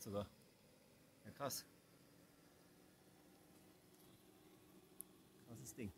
geht sogar. Ja, krass. Krasses Ding.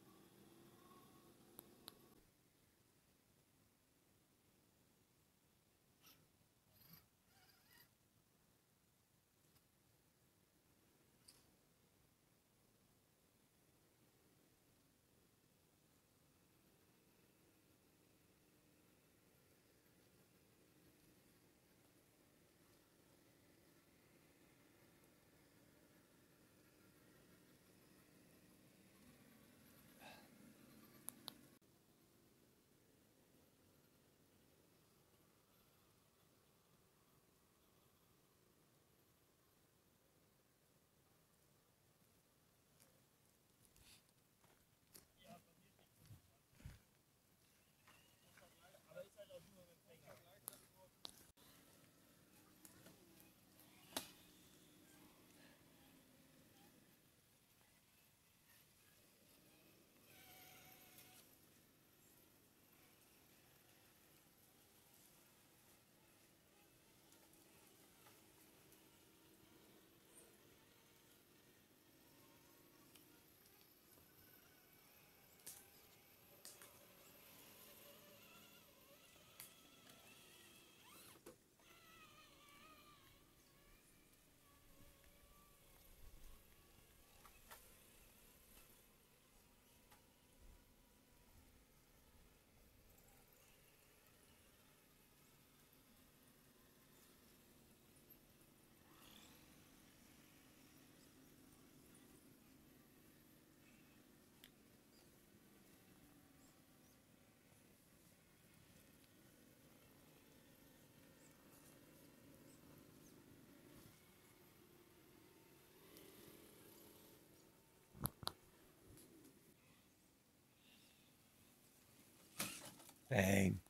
Bang.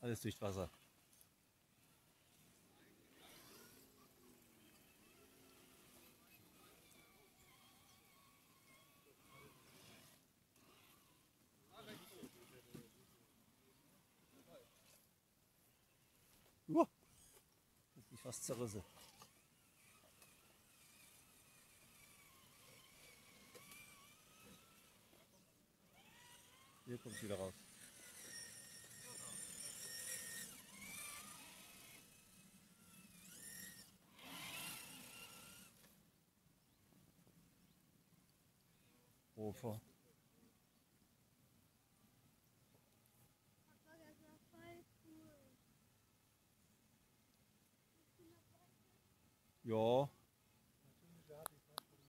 Alles durch Wasser. Uh, ist fast zerrissen. Hier kommt es wieder raus. Katastrophe. Ja.